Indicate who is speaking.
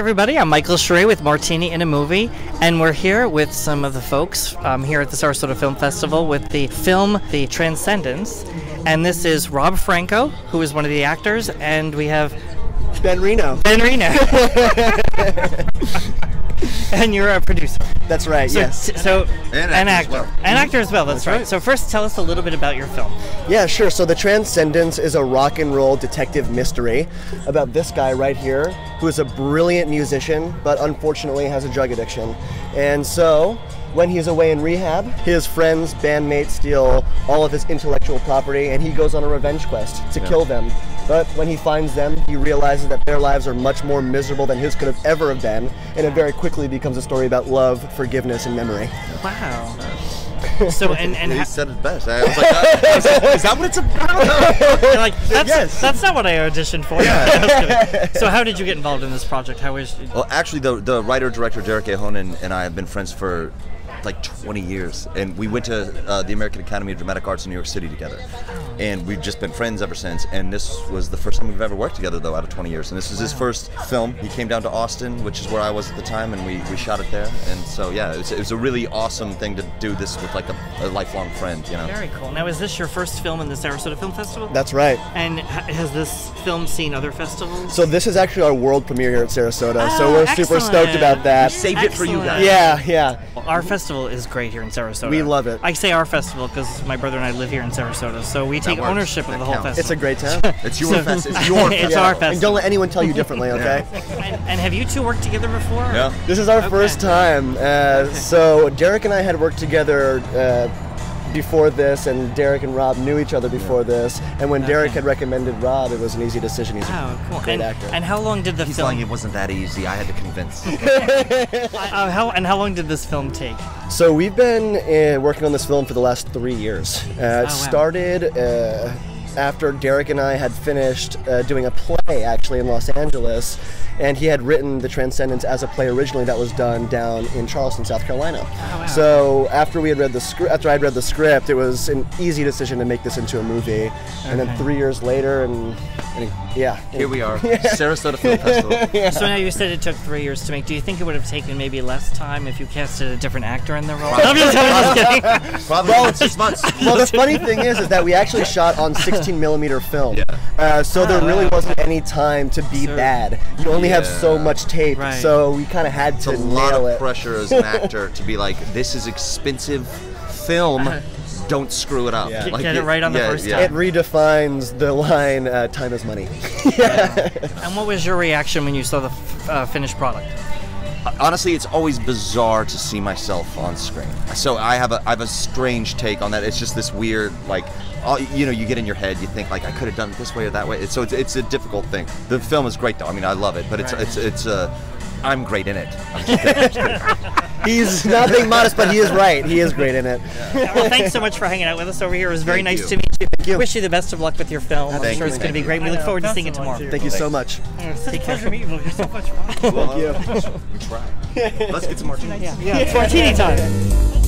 Speaker 1: everybody. I'm Michael Schrey with Martini and a Movie, and we're here with some of the folks um, here at the Sarasota Film Festival with the film The Transcendents. And this is Rob Franco, who is one of the actors, and we have
Speaker 2: Ben Reno.
Speaker 1: Ben Reno. and you're a producer.
Speaker 2: That's right.
Speaker 1: So,
Speaker 2: yes.
Speaker 1: So
Speaker 3: And
Speaker 1: an
Speaker 3: actor
Speaker 1: actor,
Speaker 3: well.
Speaker 1: an actor as well. That's, right. So first, tell us a little bit about your film.
Speaker 2: Yeah, sure. So The Transcendents is a rock and roll detective mystery about this guy right here who is a brilliant musician, but unfortunately has a drug addiction. And so, when he's away in rehab, his friends, bandmates steal all of his intellectual property and he goes on a revenge quest to kill them. But when he finds them, he realizes that their lives are much more miserable than his could have ever have been, and it very quickly becomes a story about love, forgiveness, and memory.
Speaker 1: Wow. So and and
Speaker 3: he
Speaker 1: ha-
Speaker 3: said it best. I was like, oh, I was like, is that what it's about?
Speaker 1: You're like that's
Speaker 2: Yes.
Speaker 1: that's not what I auditioned for. I was kidding. so how did you get involved in this project? How was
Speaker 3: well, actually, the the writer director Derek Ahonen and I have been friends for like 20 years, and we went to uh, the American Academy of Dramatic Arts in New York City together, and we've just been friends ever since. And this was the first time we've ever worked together, though, out of 20 years. And this was his first film. He came down to Austin, which is where I was at the time, and we, we shot it there. And so yeah, it was, it was a really awesome thing to do this with like a, a lifelong friend, you know.
Speaker 1: very cool. Now is this your first film in the Sarasota Film Festival?
Speaker 2: That's right.
Speaker 1: and has this film seen other festivals?
Speaker 2: So this is actually our world premiere here at Sarasota. so
Speaker 1: Oh,
Speaker 2: we're super stoked about that.
Speaker 3: Saved it for you guys.
Speaker 2: Yeah, yeah.
Speaker 1: Our festival is great here in Sarasota.
Speaker 2: We love it.
Speaker 1: I say our festival because my brother and I live here in Sarasota, so we take ownership of
Speaker 3: That
Speaker 1: the whole
Speaker 3: counts.
Speaker 2: It's a great town.
Speaker 3: It's your
Speaker 1: So-
Speaker 3: fest. It's your
Speaker 1: It's
Speaker 3: fest.
Speaker 1: our
Speaker 2: And don't let anyone tell you differently, okay?
Speaker 1: And, and have you two worked together before?
Speaker 3: Yeah.
Speaker 2: This is our
Speaker 1: Okay.
Speaker 2: first time. Uh, So Derek and I had worked together uh, before this, and Derek and Rob knew each other before this. And when Derek had recommended Rob, it was an easy decision. He's
Speaker 1: Oh,
Speaker 2: a
Speaker 1: cool.
Speaker 2: great
Speaker 1: and,
Speaker 2: actor.
Speaker 1: and how long did the
Speaker 3: He's
Speaker 1: film?
Speaker 3: telling it wasn't that easy. I had to convince.
Speaker 1: uh, how and how long did this film take?
Speaker 2: So we've been uh, working on this film for the last three years. Uh,
Speaker 1: Oh, wow.
Speaker 2: it started uh, after Derek and I had finished uh, doing a play actually in Los Angeles, and he had written The Transcendents as a play originally that was done down in Charleston, South Carolina.
Speaker 1: Oh, wow.
Speaker 2: So after we had read the script, after I'd read the script, it was an easy decision to make this into a movie. And then three years later, and, and yeah,
Speaker 3: Here we are, Sarasota Film Festival.
Speaker 1: So now you said it took three years to make. Do you think it would have taken maybe less time if you casted a different actor in the role? I'm just, I'm just kidding.
Speaker 3: Probably about six months.
Speaker 2: well, the funny thing is, is that we actually shot on 16 millimeter film.
Speaker 3: Yeah.
Speaker 2: Uh, so there
Speaker 1: Oh,
Speaker 2: really
Speaker 1: wow.
Speaker 2: wasn't any time to be
Speaker 1: So-
Speaker 2: bad. You only have so much tape,
Speaker 1: Right.
Speaker 2: so we kind of had
Speaker 3: It's
Speaker 2: to
Speaker 3: a lot of
Speaker 2: it.
Speaker 3: pressure as an actor to be like, this is expensive film. Don't screw it up.
Speaker 2: Yeah.
Speaker 1: Get-
Speaker 3: Like,
Speaker 1: get it right on the
Speaker 3: yeah,
Speaker 1: first
Speaker 3: yeah.
Speaker 2: It redefines the line uh, "time is money."
Speaker 1: And what was your reaction when you saw the f- uh, finished product?
Speaker 3: Honestly, it's always bizarre to see myself on screen. So I have a I have a strange take on that. It's just this weird like. all- You know, you get in your head. You think like I could have done it this way or that way. It's, so it's, it's a difficult thing. The film is great though. I mean, I love it, but it's
Speaker 1: Right.
Speaker 3: it's it's uh, I'm great in it. I'm just kidding, I'm just kidding.
Speaker 2: He's not being modest, but he is right. He is great in it.
Speaker 1: well, thanks so much for hanging out with us over here. It was very
Speaker 3: Thank
Speaker 1: nice
Speaker 3: you.
Speaker 1: to meet you.
Speaker 2: Thank you.
Speaker 1: Wish you the best of luck with your film. I'm sure
Speaker 3: you.
Speaker 1: it's going to be great. We look forward to seeing it tomorrow.
Speaker 4: too.
Speaker 2: Thank you so much.
Speaker 4: Such a
Speaker 1: Take care.
Speaker 4: pleasure meeting you. You're so much fun.
Speaker 2: Uh, Thank you.
Speaker 3: We try. Let's get some martinis.
Speaker 1: Yeah, it's martini time.